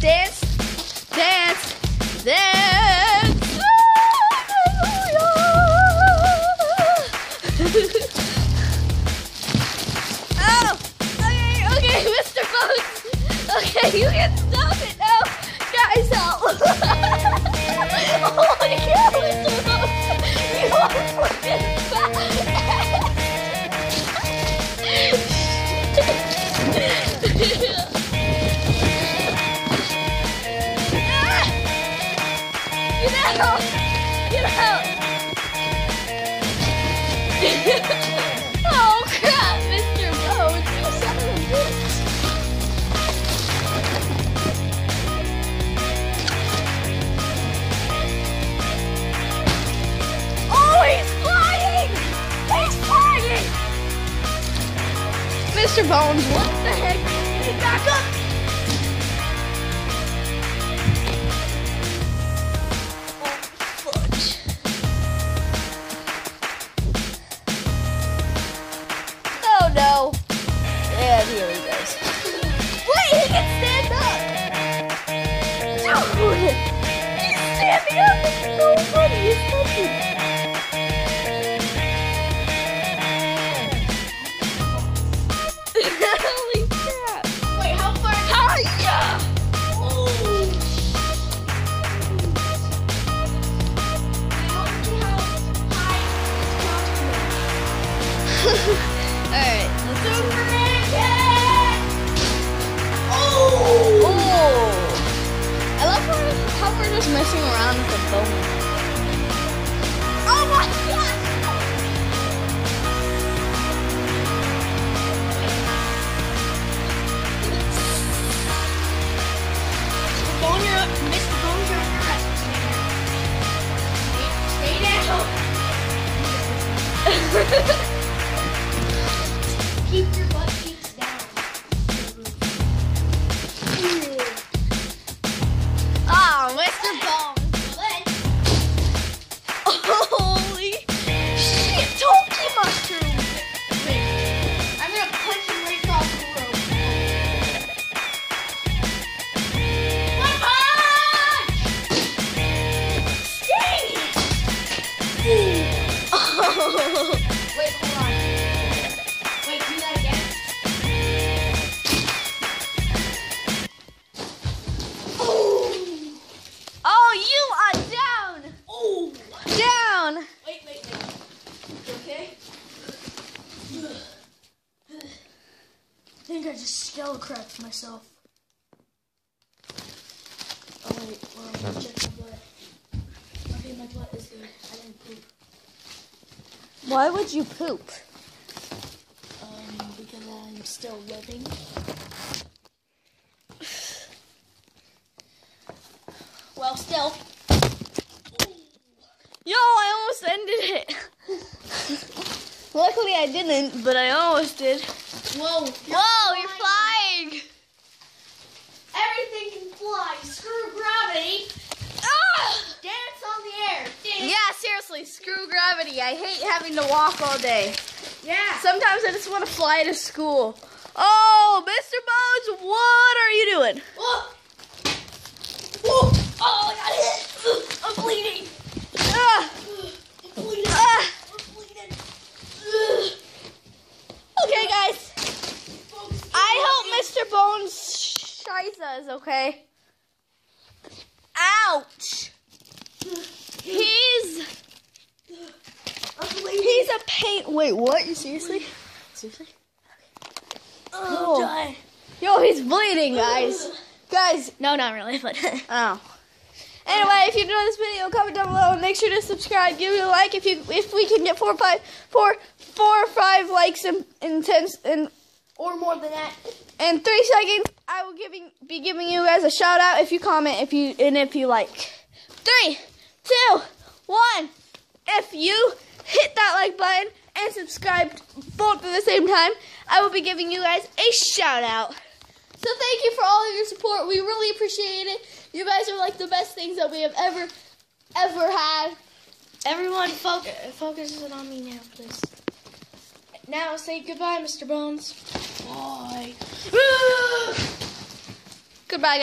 dance, dance, dance. oh, okay, okay, Mr. Bones. Okay, you can stop it now. Guys, help. Get out! Get out! oh crap, Mr. Bones, of! Oh, he's flying! He's flying! Mr. Bones, what the heck? Get back up! Wait, he can stand up. Dude, he's standing up. It's so funny. It's funny. Holy crap. Wait, how far? Alright, let's. We're just messing around with the bone. Oh my god! Bone your, Wait, hold on. Wait, do that again. oh, you are down! Oh! Down! Wait, wait, wait. You okay? I think I just skull cracked myself. Oh wait, well, check my butt. Okay, my butt is good. I didn't poop. Why would you poop? Um, because I'm still living. Well, still. Yo, I almost ended it. Luckily I didn't, but I almost did. Whoa! Whoa, you're flying! Everything can fly. Screw gravity. Ah! Dance on the air. Seriously, screw gravity. I hate having to walk all day. Yeah. Sometimes I just want to fly to school. Oh, Mr. Bones, what are you doing? Whoa! Whoa! Oh, I got hit! I'm bleeding! Ah, I'm bleeding! ah. I'm bleeding! Okay, guys. I hope Mr. Bones Shiza is okay. Ouch. He's I'm bleeding! he's a paint. Wait, what? You seriously? Seriously? Oh, Oh. die. Yo, he's bleeding, guys. Guys, No, not really, but. oh. Anyway, if you enjoyed this video, comment down below and make sure to subscribe. Give me a like if you if we can get four or five four four or five likes in in ten in or more than that. in three seconds. I will giving be giving you guys a shout out if you comment if you and if you like. Three, two, one. If you hit that like button and subscribe both at the same time, I will be giving you guys a shout out. So thank you for all of your support. We really appreciate it. You guys are like the best things that we have ever, ever had. Everyone, focus, focus on me now, please. Now say goodbye, Mr. Bones. Bye. Goodbye.